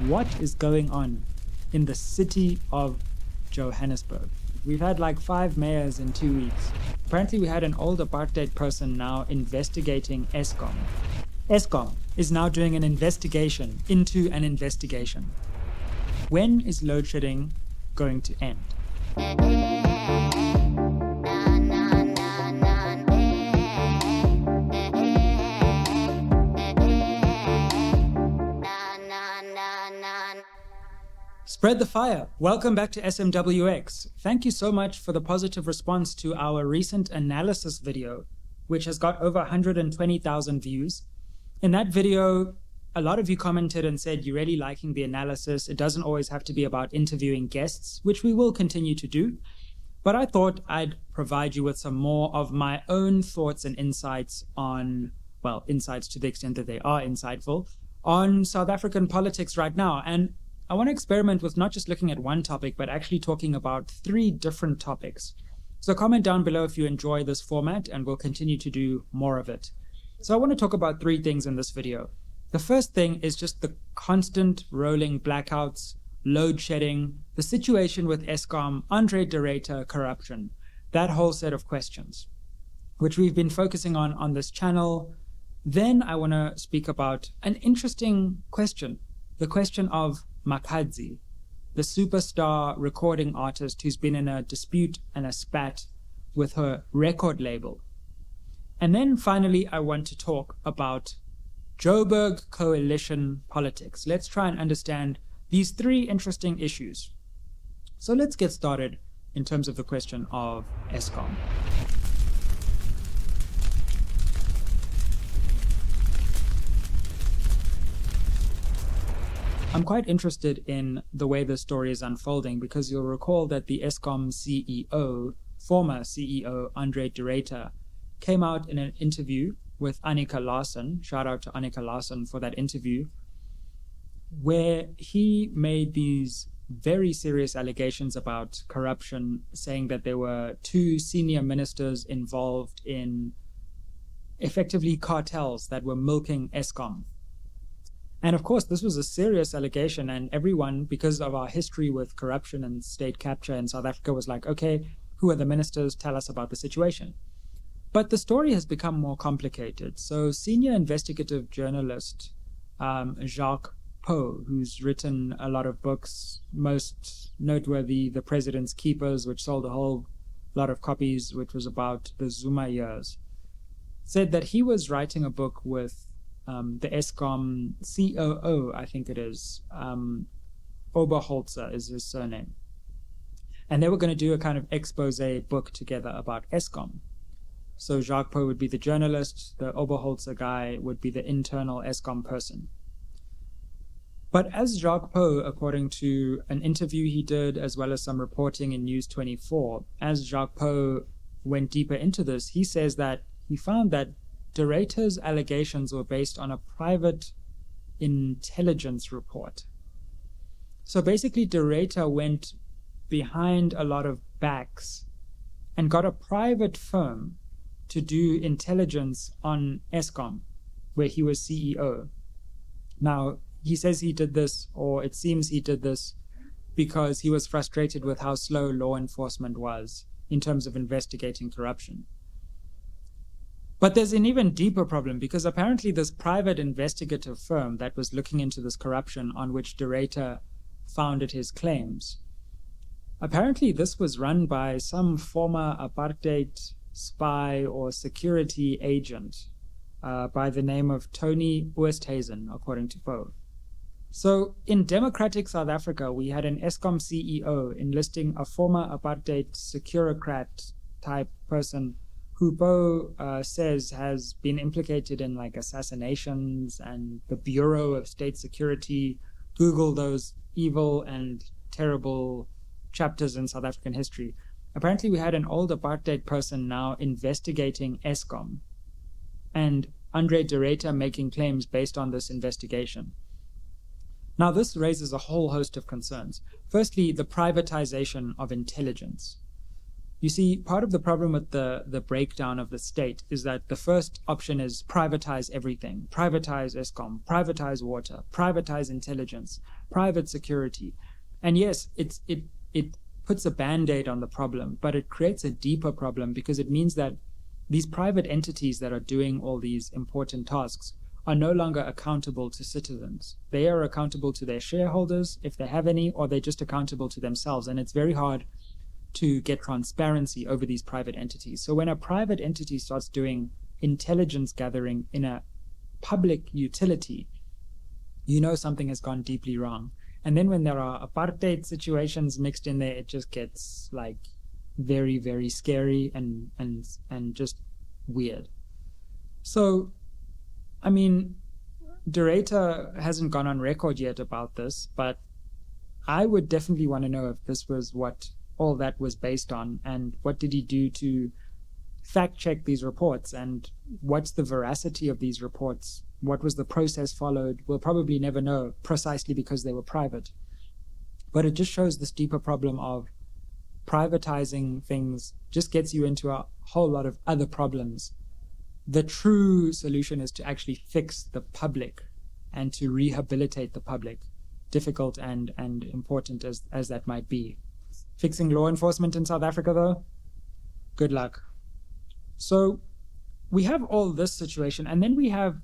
what is going on in the city of Johannesburg. We've had like five mayors in two weeks. Apparently, we had an old apartheid person now investigating Eskom. Eskom is now doing an investigation into an investigation. When is load shedding going to end? Spread the fire. Welcome back to SMWX. Thank you so much for the positive response to our recent analysis video, which has got over 120,000 views. In that video, a lot of you commented and said you're really liking the analysis. It doesn't always have to be about interviewing guests, which we will continue to do. But I thought I'd provide you with some more of my own thoughts and insights on, well, insights to the extent that they are insightful, on South African politics right now. And I want to experiment with not just looking at one topic, but actually talking about three different topics. So comment down below if you enjoy this format and we'll continue to do more of it. So I want to talk about three things in this video. The first thing is just the constant rolling blackouts, load shedding, the situation with Eskom, Andre de Ruyter corruption, that whole set of questions, which we've been focusing on on this channel. Then I want to speak about an interesting question, the question of Makhadzi, the superstar recording artist who's been in a dispute and a spat with her record label. And then finally, I want to talk about Joburg coalition politics. Let's try and understand these three interesting issues. So let's get started in terms of the question of Eskom. I'm quite interested in the way the story is unfolding because you'll recall that the Eskom CEO, former CEO Andre Ruyter, came out in an interview with Annika Larsen. Shout out to Annika Larsen for that interview, where he made these very serious allegations about corruption, saying that there were two senior ministers involved in effectively cartels that were milking Eskom and of course, this was a serious allegation, and everyone, because of our history with corruption and state capture in South Africa, was like, okay, who are the ministers? Tell us about the situation. But the story has become more complicated. So, senior investigative journalist um, Jacques Pauw, who's written a lot of books, most noteworthy, The President's Keepers, which sold a whole lot of copies, which was about the Zuma years, said that he was writing a book with um, the Eskom COO, I think it is, um, Oberholzer is his surname. And they were going to do a kind of expose book together about Eskom. So Jacques Pauw would be the journalist, the Oberholzer guy would be the internal Eskom person. But as Jacques Pauw, according to an interview he did, as well as some reporting in News24, as Jacques Pauw went deeper into this, he says that he found that De Ruyter's allegations were based on a private intelligence report. So basically, De Ruyter went behind a lot of backs and got a private firm to do intelligence on Eskom, where he was CEO. Now, he says he did this, or it seems he did this, because he was frustrated with how slow law enforcement was in terms of investigating corruption. But there's an even deeper problem because apparently this private investigative firm that was looking into this corruption on which De Ruyter founded his claims, apparently this was run by some former apartheid spy or security agent uh, by the name of Tony Oosthuizen, according to Pauw. So in democratic South Africa, we had an Eskom CEO enlisting a former apartheid securocrat type person who uh, says has been implicated in like assassinations and the Bureau of State Security. Google those evil and terrible chapters in South African history. Apparently, we had an old apartheid person now investigating Eskom and Andre de Ruyter making claims based on this investigation. Now, this raises a whole host of concerns. Firstly, the privatization of intelligence. You see, part of the problem with the, the breakdown of the state is that the first option is privatize everything, privatize Eskom, privatize water, privatize intelligence, private security. And yes, it's, it, it puts a band aid on the problem, but it creates a deeper problem because it means that these private entities that are doing all these important tasks are no longer accountable to citizens. They are accountable to their shareholders, if they have any, or they're just accountable to themselves. And it's very hard to get transparency over these private entities. So when a private entity starts doing intelligence gathering in a public utility, you know something has gone deeply wrong. And then when there are apartheid situations mixed in there, it just gets like very, very scary and and and just weird. So, I mean, De hasn't gone on record yet about this, but I would definitely want to know if this was what all that was based on and what did he do to fact check these reports? And what's the veracity of these reports? What was the process followed? We'll probably never know precisely because they were private. But it just shows this deeper problem of privatizing things just gets you into a whole lot of other problems. The true solution is to actually fix the public and to rehabilitate the public difficult and and important as as that might be fixing law enforcement in South Africa, though, good luck. So we have all this situation, and then we have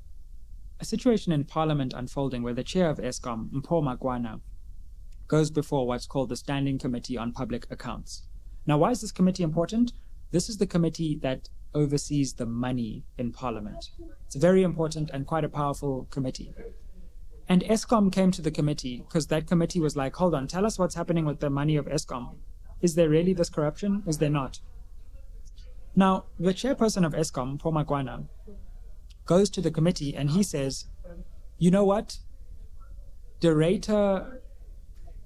a situation in Parliament unfolding where the chair of Eskom, Mpho Makwana, goes before what's called the Standing Committee on Public Accounts. Now, why is this committee important? This is the committee that oversees the money in Parliament. It's a very important and quite a powerful committee. And Eskom came to the committee because that committee was like, hold on, tell us what's happening with the money of Eskom. Is there really this corruption? Is there not? Now, the chairperson of Eskom, Mpho Makwana, goes to the committee and he says, you know what? De Ruyter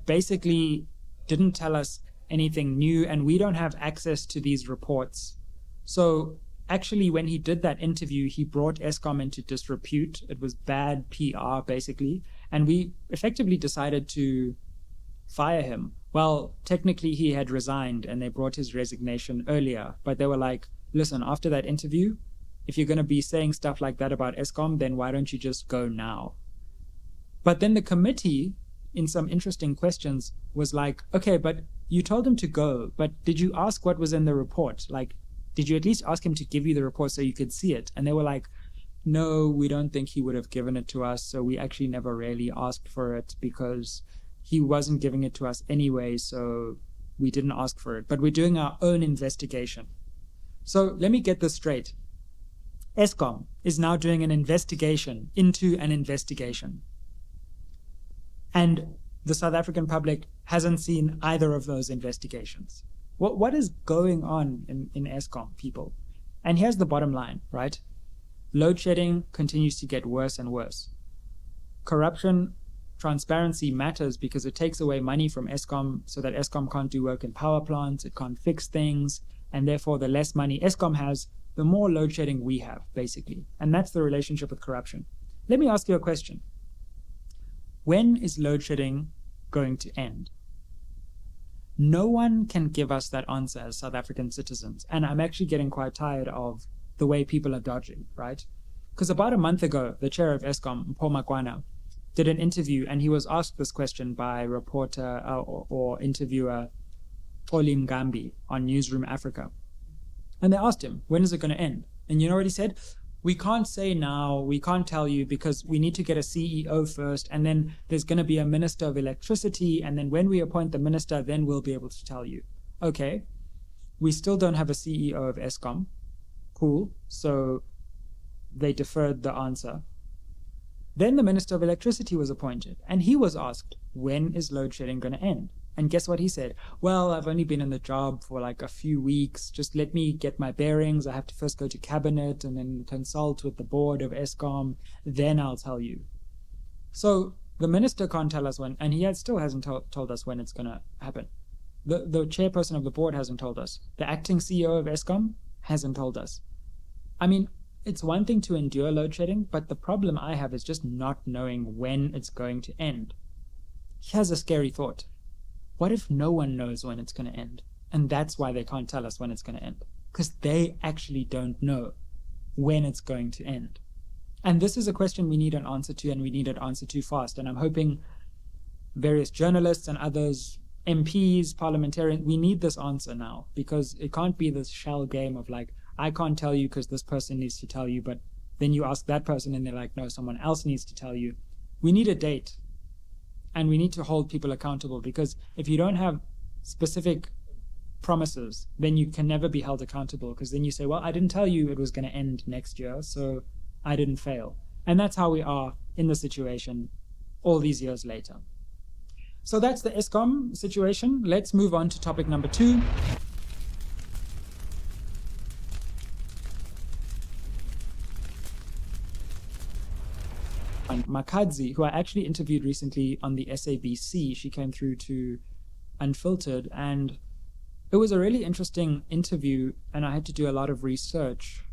basically didn't tell us anything new and we don't have access to these reports. So actually, when he did that interview, he brought Eskom into disrepute. It was bad PR, basically. And we effectively decided to fire him. Well, technically, he had resigned and they brought his resignation earlier. But they were like, listen, after that interview, if you're going to be saying stuff like that about Eskom, then why don't you just go now? But then the committee, in some interesting questions, was like, okay, but you told him to go, but did you ask what was in the report? Like, did you at least ask him to give you the report so you could see it? And they were like, no, we don't think he would have given it to us. So we actually never really asked for it because he wasn't giving it to us anyway. So we didn't ask for it. But we're doing our own investigation. So let me get this straight. Eskom is now doing an investigation into an investigation. And the South African public hasn't seen either of those investigations. What what is going on in, in Eskom, people? And here's the bottom line, right? Load shedding continues to get worse and worse. Corruption, transparency matters because it takes away money from Eskom so that Eskom can't do work in power plants, it can't fix things, and therefore the less money Eskom has, the more load shedding we have, basically. And that's the relationship with corruption. Let me ask you a question. When is load shedding going to end? No one can give us that answer as South African citizens. And I'm actually getting quite tired of the way people are dodging, right? Because about a month ago, the chair of Eskom, Mpho Makwana, did an interview and he was asked this question by reporter uh, or, or interviewer Xoli Mngambi on Newzroom Afrika. And they asked him, when is it going to end? And you know what he said? We can't say now, we can't tell you because we need to get a CEO first, and then there's going to be a minister of electricity, and then when we appoint the minister, then we'll be able to tell you. Okay, we still don't have a CEO of Eskom. Cool. So they deferred the answer. Then the minister of electricity was appointed, and he was asked, when is load shedding going to end? And guess what he said? Well, I've only been in the job for like a few weeks. Just let me get my bearings. I have to first go to cabinet and then consult with the board of Eskom. Then I'll tell you. So the minister can't tell us when, and he still hasn't to- told us when it's going to happen. The, the chairperson of the board hasn't told us. The acting CEO of Eskom hasn't told us. I mean, it's one thing to endure load shedding, but the problem I have is just not knowing when it's going to end. Here's a scary thought. What if no one knows when it's going to end? And that's why they can't tell us when it's going to end, because they actually don't know when it's going to end. And this is a question we need an answer to, and we need an answer to fast. And I'm hoping various journalists and others, MPs, parliamentarians, we need this answer now because it can't be this shell game of like, I can't tell you because this person needs to tell you, but then you ask that person and they're like, no, someone else needs to tell you. We need a date and we need to hold people accountable because if you don't have specific promises, then you can never be held accountable because then you say, well, I didn't tell you it was going to end next year, so I didn't fail. And that's how we are in the situation all these years later. So that's the Eskom situation. Let's move on to topic number two. Makhadzi, who I actually interviewed recently on the SABC, she came through to Unfiltered, and it was a really interesting interview, and I had to do a lot of research.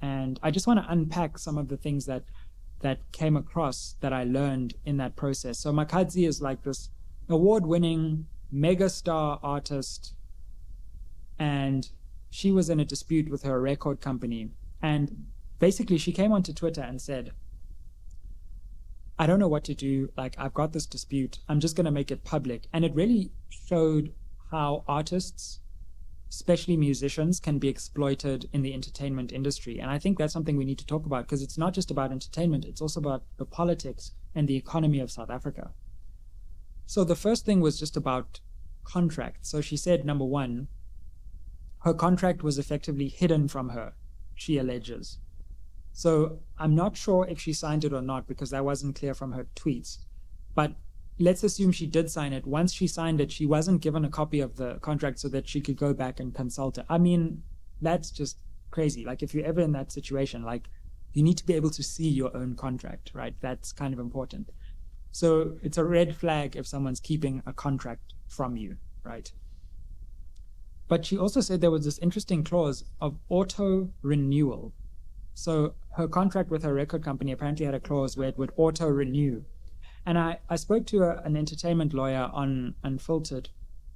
And I just want to unpack some of the things that that came across that I learned in that process. So Makhadzi is like this award-winning megastar artist, and she was in a dispute with her record company. And basically, she came onto Twitter and said, I don't know what to do. Like, I've got this dispute. I'm just going to make it public. And it really showed how artists, especially musicians, can be exploited in the entertainment industry. And I think that's something we need to talk about because it's not just about entertainment, it's also about the politics and the economy of South Africa. So the first thing was just about contract. So she said, number one, her contract was effectively hidden from her, she alleges. So I'm not sure if she signed it or not because that wasn't clear from her tweets. But let's assume she did sign it. Once she signed it, she wasn't given a copy of the contract so that she could go back and consult it. I mean, that's just crazy. Like, if you're ever in that situation, like, you need to be able to see your own contract, right? That's kind of important. So it's a red flag if someone's keeping a contract from you, right? But she also said there was this interesting clause of auto renewal. So her contract with her record company apparently had a clause where it would auto renew. And I, I spoke to a, an entertainment lawyer on Unfiltered,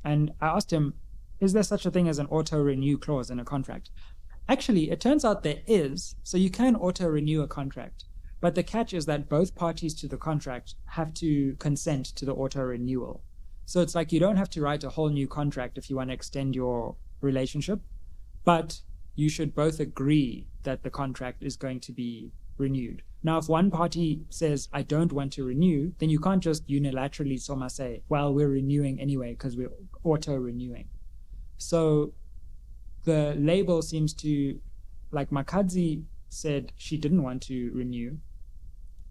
and I asked him, is there such a thing as an auto renew clause in a contract? Actually, it turns out there is, so you can auto renew a contract. But the catch is that both parties to the contract have to consent to the auto renewal. So it's like you don't have to write a whole new contract if you want to extend your relationship, but you should both agree that the contract is going to be renewed. Now, if one party says, I don't want to renew, then you can't just unilaterally soma say, well, we're renewing anyway because we're auto renewing. So the label seems to, like Makhadzi said she didn't want to renew,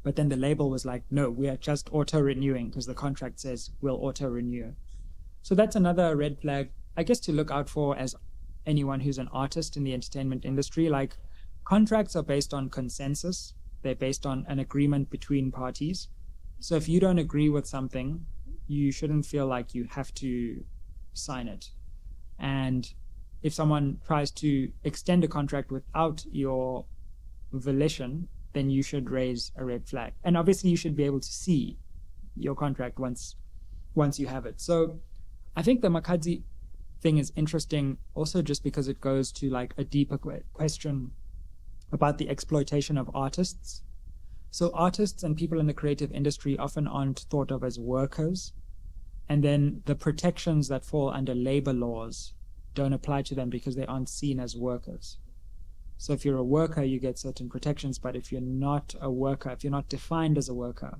but then the label was like, no, we are just auto renewing because the contract says we'll auto renew. So that's another red flag, I guess, to look out for as anyone who's an artist in the entertainment industry. Like contracts are based on consensus, they're based on an agreement between parties. So if you don't agree with something, you shouldn't feel like you have to sign it. And if someone tries to extend a contract without your volition, then you should raise a red flag. And obviously you should be able to see your contract once once you have it. So I think the Makhadzi thing is interesting also just because it goes to like a deeper question about the exploitation of artists. So artists and people in the creative industry often aren't thought of as workers. And then the protections that fall under labor laws don't apply to them because they aren't seen as workers. So if you're a worker, you get certain protections, but if you're not a worker, if you're not defined as a worker,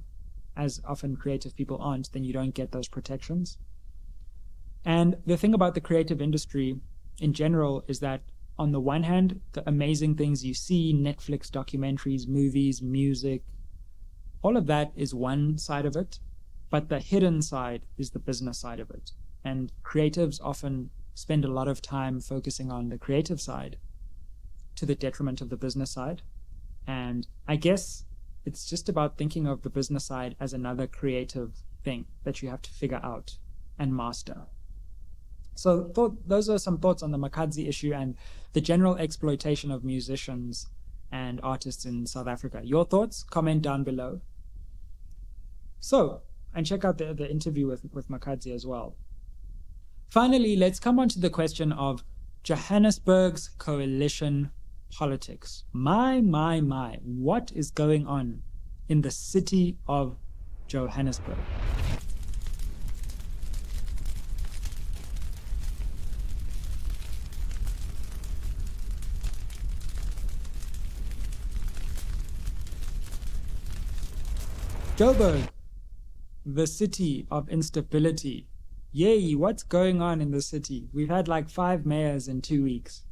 as often creative people aren't, then you don't get those protections. And the thing about the creative industry in general is that on the one hand, the amazing things you see, Netflix documentaries, movies, music, all of that is one side of it, but the hidden side is the business side of it. And creatives often spend a lot of time focusing on the creative side to the detriment of the business side. And I guess it's just about thinking of the business side as another creative thing that you have to figure out and master. So thought, those are some thoughts on the Makhadzi issue and the general exploitation of musicians and artists in South Africa. Your thoughts? Comment down below. So, and check out the, the interview with, with Makhadzi as well. Finally, let's come on to the question of Johannesburg's coalition politics. My, my, my, what is going on in the city of Johannesburg? Joburg, the city of instability. Yay, what's going on in the city? We've had like five mayors in two weeks.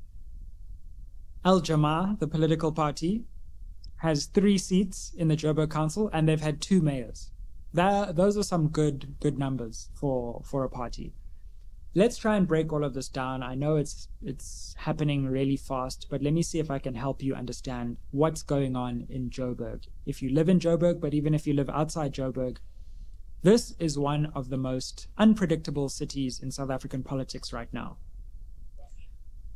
Al Jama, the political party, has three seats in the Joburg Council and they've had two mayors. That, those are some good good numbers for, for a party let's try and break all of this down. I know it's it's happening really fast, but let me see if I can help you understand what's going on in Joburg. If you live in Joburg, but even if you live outside Joburg, this is one of the most unpredictable cities in South African politics right now.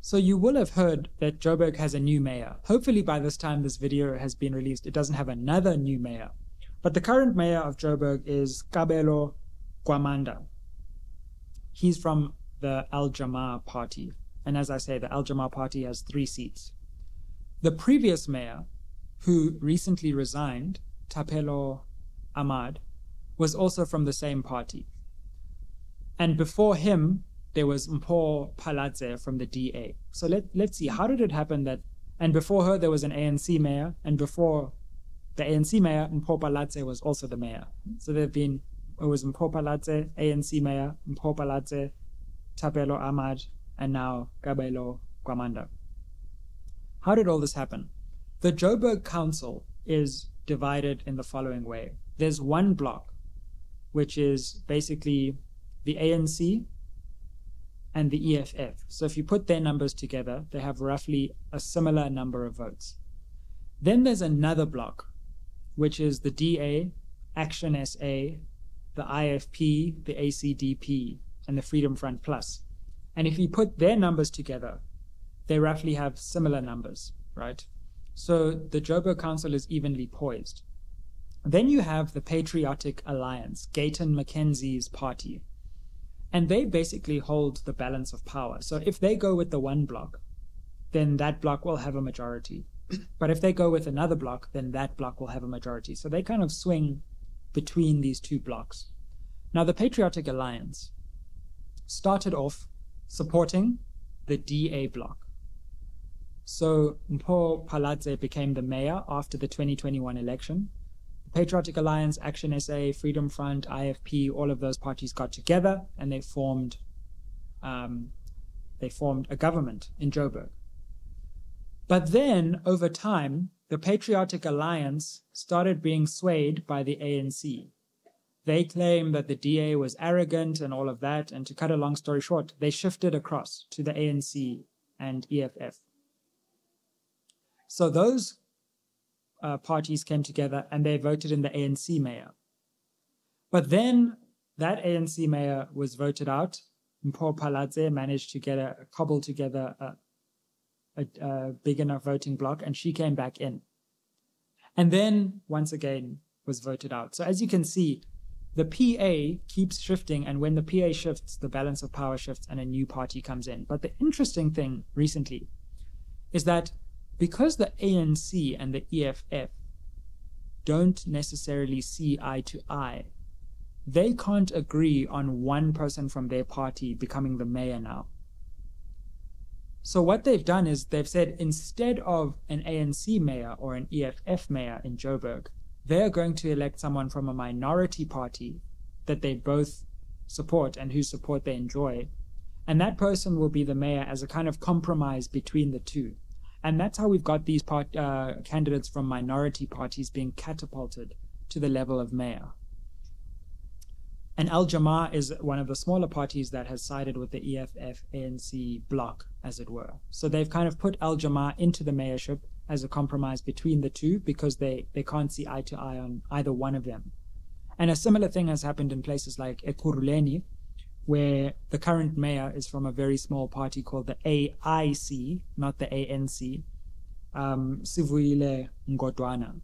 So you will have heard that Joburg has a new mayor. Hopefully by this time this video has been released, it doesn't have another new mayor. But the current mayor of Joburg is Kabelo Gwamanda. He's from the Al Jama party. And as I say, the Al Jama party has three seats. The previous mayor, who recently resigned, Thapelo Amad, was also from the same party. And before him, there was Mpho Phalatse from the DA. So let, let's see, how did it happen that, and before her, there was an ANC mayor, and before the ANC mayor, Mpho Phalatse was also the mayor. So there have been it was Mpho Phalatse, ANC mayor, Mpho Phalatse, Thapelo Amad, and now Kabelo Gwamanda. How did all this happen? The Joburg Council is divided in the following way. There's one block, which is basically the ANC and the EFF. So if you put their numbers together, they have roughly a similar number of votes. Then there's another block, which is the DA, Action SA, the IFP, the ACDP, and the Freedom Front Plus. And if you put their numbers together, they roughly have similar numbers, right? So the Joburg Council is evenly poised. Then you have the Patriotic Alliance, Gayton McKenzie's party. And they basically hold the balance of power. So if they go with the one block, then that block will have a majority. But if they go with another block, then that block will have a majority. So they kind of swing between these two blocks. Now, the Patriotic Alliance started off supporting the DA bloc. So Mpho Phalatse became the mayor after the 2021 election. The Patriotic Alliance, ActionSA, Freedom Front, IFP, all of those parties got together and they formed um, they formed a government in Joburg. But then, over time, the Patriotic Alliance started being swayed by the ANC. They claim that the DA was arrogant and all of that. And to cut a long story short, they shifted across to the ANC and EFF. So those uh, parties came together and they voted in the ANC mayor. But then that ANC mayor was voted out. Mpho Phalatse managed to get a, cobble together a, a, a big enough voting block and she came back in. And then once again was voted out. So as you can see, the PA keeps shifting, and when the PA shifts, the balance of power shifts and a new party comes in. But the interesting thing recently is that because the ANC and the EFF don't necessarily see eye to eye, they can't agree on one person from their party becoming the mayor now. So what they've done is they've said instead of an ANC mayor or an EFF mayor in Joburg, they're going to elect someone from a minority party that they both support and whose support they enjoy. And that person will be the mayor as a kind of compromise between the two. And that's how we've got these part, uh, candidates from minority parties being catapulted to the level of mayor. And Al Jama is one of the smaller parties that has sided with the EFF ANC bloc, as it were. So they've kind of put Al Jama into the mayorship as a compromise between the two because they, they can't see eye to eye on either one of them. And a similar thing has happened in places like Ekurhuleni, where the current mayor is from a very small party called the AIC, not the ANC, um, Sivuyile Ngodwana.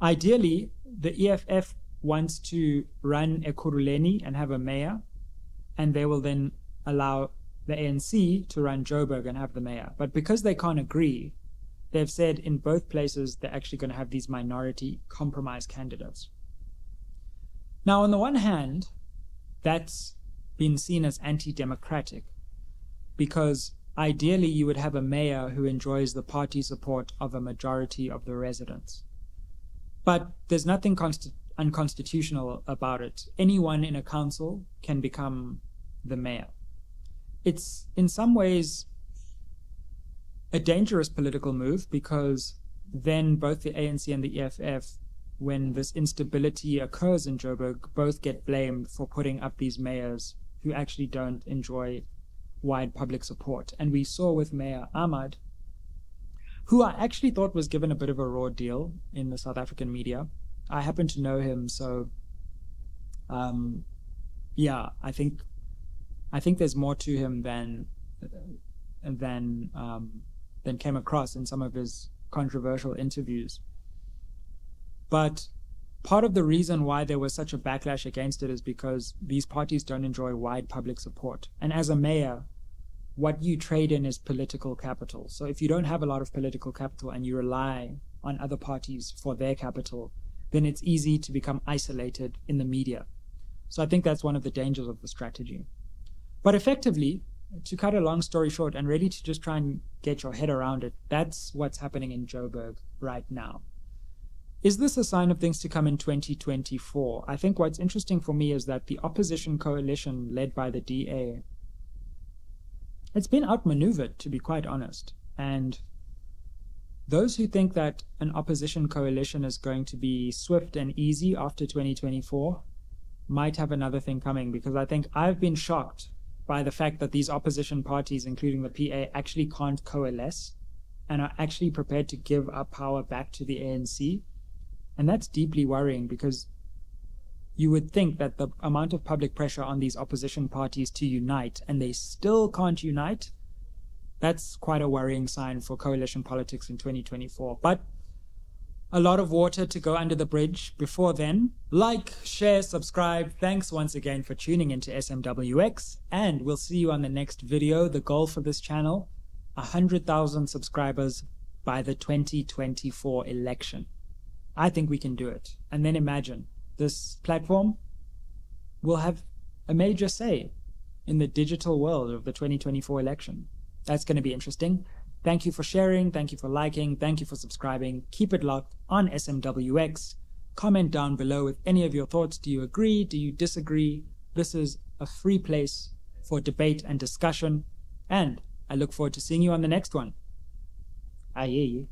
Ideally, the EFF wants to run Ekurhuleni and have a mayor, and they will then allow the ANC to run Joburg and have the mayor. But because they can't agree, they've said in both places they're actually going to have these minority compromise candidates. Now, on the one hand, that's been seen as anti democratic because ideally you would have a mayor who enjoys the party support of a majority of the residents. But there's nothing const- unconstitutional about it. Anyone in a council can become the mayor. It's in some ways a dangerous political move because then both the ANC and the EFF, when this instability occurs in Joburg, both get blamed for putting up these mayors who actually don't enjoy wide public support. And we saw with Mayor Amad, who I actually thought was given a bit of a raw deal in the South African media. I happen to know him, so um, yeah, I think I think there's more to him than than um, than came across in some of his controversial interviews. But part of the reason why there was such a backlash against it is because these parties don't enjoy wide public support. And as a mayor, what you trade in is political capital. So if you don't have a lot of political capital and you rely on other parties for their capital, then it's easy to become isolated in the media. So I think that's one of the dangers of the strategy. But effectively, to cut a long story short and really to just try and get your head around it, that's what's happening in Joburg right now. Is this a sign of things to come in 2024? I think what's interesting for me is that the opposition coalition led by the DA, it's been outmaneuvered, to be quite honest. And those who think that an opposition coalition is going to be swift and easy after 2024 might have another thing coming because I think I've been shocked by the fact that these opposition parties, including the PA, actually can't coalesce and are actually prepared to give up power back to the ANC and that's deeply worrying because you would think that the amount of public pressure on these opposition parties to unite and they still can't unite, that's quite a worrying sign for coalition politics in 2024. But a lot of water to go under the bridge before then. Like, share, subscribe. Thanks once again for tuning into SMWX, and we'll see you on the next video. The goal for this channel 100,000 subscribers by the 2024 election. I think we can do it. And then imagine this platform will have a major say in the digital world of the 2024 election. That's going to be interesting. Thank you for sharing. Thank you for liking. Thank you for subscribing. Keep it locked on SMWX. Comment down below with any of your thoughts. Do you agree? Do you disagree? This is a free place for debate and discussion. And I look forward to seeing you on the next one. You.